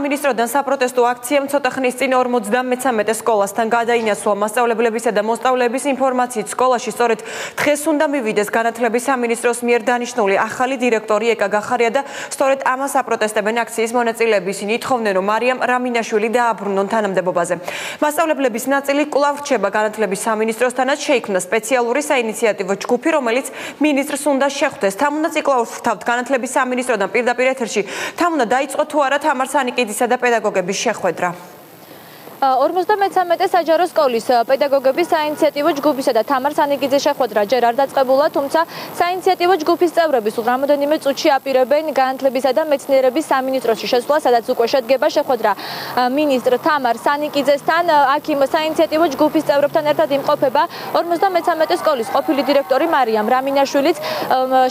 ministrodან საპროტესტო აქციამ ცოტა ხნის წინ 53 სკოლასთან გადაინაცვლა მასწავლებლებისა და მოსწავლეების ინფორმაციით სკოლაში სწორედ დღეს უნდა მივიდეს განათლების სამინისტროს მიერ დანიშნული ახალი დირექტორი ეკა გახარია და სწორედ ამას აპროტესტებენ აქციის მონაწილეები ისინი ითხოვდნენ რომ მარიამ რამინაშვილი დააბრუნონ თანამდებობაზე. მასწავლებლების ნაწილი კვლავ რჩება განათლების სამინისტროსთანაც შეიქმნა სპეციალური საინიციატივო ჯგუფი რომელიც მინისტრს უნდა შეხვდეს. თან უნდა ციკლაურ ვრთავთ განათლების სამინისტროდან პირდაპირ ეთერში. თან უნდა დაიწყო თუ არა თამარ სანიკიძე მედიცინა და პედაგოგების შეხვედრა. 53 საჯარო სკოლის პედაგოგების საინიციატივო ჯგუფისა და თამარ სანიგიძის შეხვედრა. ჯერ არ დაწყებულა, თუმცა საინიციატივო ჯგუფის წევრები სულ რამოდენიმე წუთში აპირებენ განათლებისა და მეცნიერების სამინისტროში. შესვლა, სადაც უკვე შედგება შეხვედრა. მინისტრ თამარ სანიგიძესთან, აქ იმ საინიციატივო ჯგუფის წევრებთან ერთად იმყოფება 53 სკოლის ყოფილი დირექტორი მარიამ რამინაშვილიც.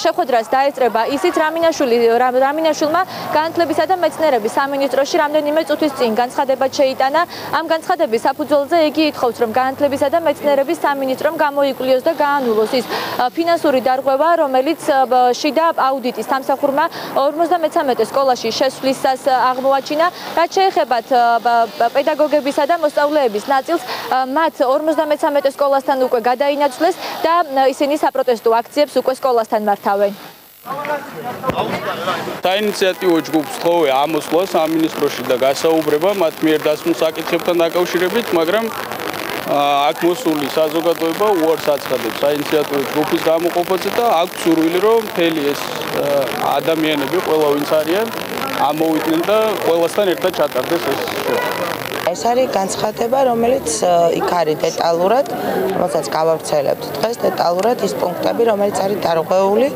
შეხვედრას დაეწრება ისიც რამინაშვილი რამინაშვილმა განათლებისა და მეცნიერების სამინისტროში რამდენიმე წუთის წინ განცხადება შეიტანა ამ განცხადების საფუძველზე იგი ითხოვს, რომ განათლებისა და მეცნიერების სამინისტრომ გამოიკლიოს და გაანულოს ის ფინანსური დარღვევა, რომელიც შიდა აუდიტის სამსახურმა 53 სკოლაში შესვლისას აღმოაჩინა, რაც შეეხებათ პედაგოგებისა და მოსწავლეების ნაწილს, მათ 53 სკოლასთან უკვე გადაინაცვლეს და ისინი საპროტესტო აქციებს უკვე სკოლასთან მართავენ. საინიციატივო ჯგუფს თხოვე ამოსვლა სამინისტროში და გასაუბრება მათ მიერ დასმულ საკითხებთან დაკავშირებით, მაგრამ აქ მოსული საზოგადოება უარს აცხადებს საინიციატივო ჯგუფის გამოყოფაზე და აქ სურვილი რომ მთელი ეს ადამიანები ყველა ვინც არიან ამოვიდნენ და ყველასთან ერთად ჩატარდეს ეს შეხვედრა. ეს არის განცხადება, რომელიც იქ არის დეტალურად, რომელსაც გავავრცელებთ დღეს დეტალურად ის პუნქტები, რომელიც არის დარღვეული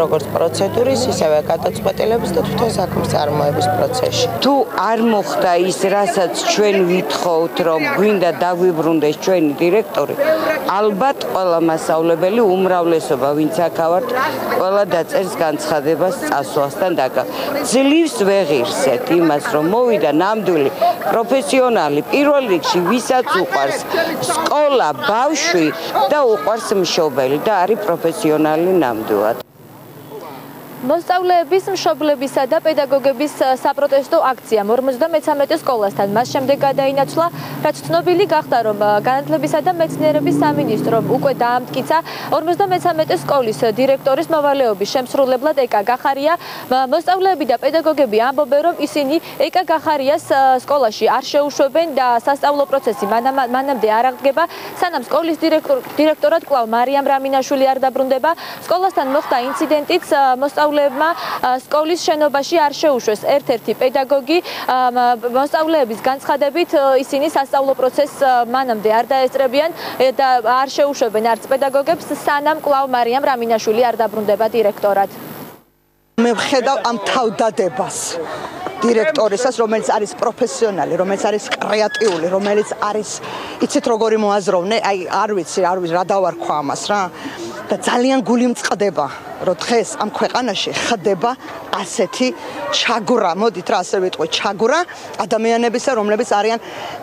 როგორც პროცედურის, ისევე გადაწყვეტილების და თვითონ საქმის წარმოების პროცესში. თუ არ მოხდა ის, რასაც ჩვენ ვითხოვთ, რომ გვინდა დაგვიბრუნდეს ჩვენი დირექტორი, ალბათ ყველა მასწავლებელი უმრავლესობა, ვინც აქავართ, ყველა დაწერს განცხადებას წასვლასთან დაკა. ძლივს ვეღირსეთ იმას, რომ მოვიდა ნამდვილი პრო პროფესიონალი პირველ რიგში ვისაც უყვარს სკოლა ბავშვი და უყვარს მშობელი. და არის პროფესიონალი ნამდვილად მოსწავლეების მშობლებისა და პედაგოგების საპროტესტო აქცია 53 სკოლასთან მას შემდეგ გადაინაცვლა, რაც ცნობილი გახდა, რომ განათლებისა და მეცნიერების სამინისტრომ უკვე დაამტკიცა 53 სკოლის დირექტორის მოვალეობის შემსრულებლად ეკა გახარია. მოსწავლეები და პედაგოგები ამბობენ, რომ ისინი ეკა გახარიას სკოლაში არ შეუშვებენ და სასწავლო პროცესი მანამდე არ აღდგება, სანამ სკოლის დირექტორად კვლავ მარიამ რამინაშვილი არ დაბრუნდება. სკოლასთან მოხდა ინციდენტიც მოსწავლეები მასწავლებლებმა სკოლის შენობაში არ შეუშვეს ერთ-ერთი პედაგოგი მასწავლებლების განცხადებით ისინი სასწავლო პროცესს მანამდე არ დაესწრებიან და არ შეუშვებენ არც პედაგოგებს სანამ კლავ მარიამ რამინაშვილი არ დაბრუნდება დირექტორად მე ვხედავ ამ თავდადებას დირექტორისას, რომელიც არის პროფესიონალი, რომელიც არის კრეატიული, რომელიც არის იცით როგორი მოაზროვნე, აი არ ვიცი, არ ვიცი რა დავარქვა ამას რა. და ძალიან გული მწყდება, რომ დღეს ამ ქვეყანაში ხდება ასეთი ჩაგვრა, მოდით რა ასე ვიტყვი, ჩაგვრა ადამიანებისა, რომლებიც არიან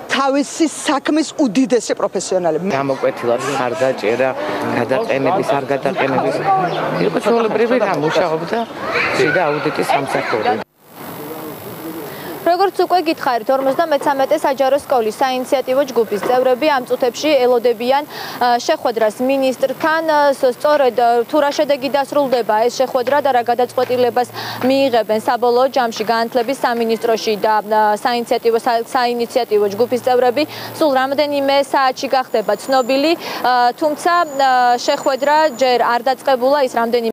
თავისი საქმის უდიდესი პროფესიონალები. გამოკვეთილად არ დაჭერა გადაყენების, არ გადაყენების. იყო ჩვეულებრივი რა მუშაობდა შიდა აუდიტის სამსახური. როგორც უკვე გითხარით 53 საჯარო სკოლის საინიციატივო ჯგუფის წევრები ამ წუთებში ელოდებიან შეხვედრას. მინისტრთან სწორედ თუ რა შედეგი დასრულდება ეს შეხვედრა და რა გადაწყვეტილებას მიიღებენ. საბოლოო ჯამში განათლების სამინისტროში და საინიციატივო საინიციატივო ჯგუფის წევრები სულ რამდენიმე საათში გახდება ცნობილი. თუმცა შეხვედრა ჯერ არ დაწყებულა ის რამდენი